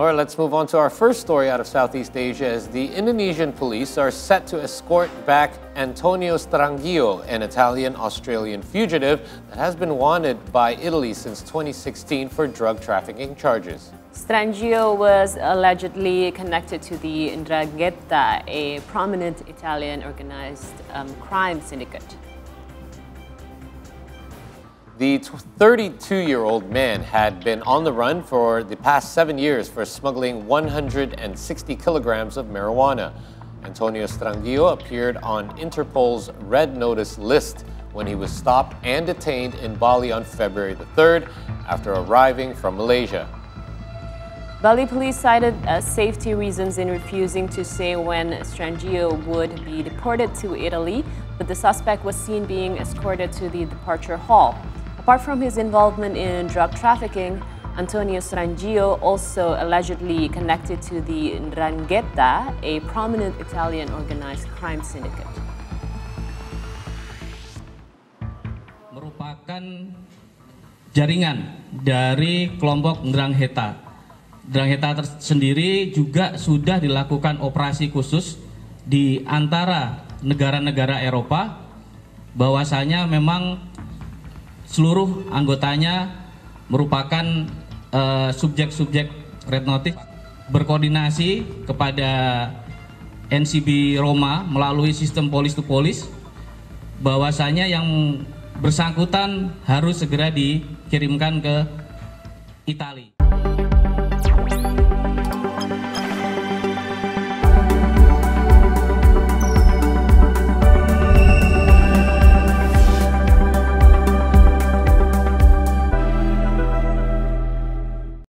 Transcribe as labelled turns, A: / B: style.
A: All right, let's move on to our first story out of Southeast Asia as the Indonesian police are set to escort back Antonio Strangio, an Italian-Australian fugitive that has been wanted by Italy since 2016 for drug trafficking charges.
B: Strangio was allegedly connected to the 'Ndrangheta, a prominent Italian organized um, crime syndicate.
A: The 32-year-old man had been on the run for the past seven years for smuggling 160 kilograms of marijuana. Antonio Strangio appeared on Interpol's Red Notice list when he was stopped and detained in Bali on February the 3rd after arriving from Malaysia.
B: Bali police cited uh, safety reasons in refusing to say when Strangio would be deported to Italy, but the suspect was seen being escorted to the departure hall. Apart from his involvement in drug trafficking, Antonio Strangio also allegedly connected to the 'Ndrangheta, a prominent Italian organized crime syndicate.
C: Merupakan jaringan dari kelompok 'Ndrangheta. 'Ndrangheta sendiri juga sudah dilakukan operasi khusus di antara negara-negara Eropa bahwasanya memang seluruh anggotanya merupakan eh, subjek-subjek uh, red notice berkoordinasi kepada NCB Roma melalui sistem polis to polis bahwasanya yang bersangkutan harus segera dikirimkan ke Italia.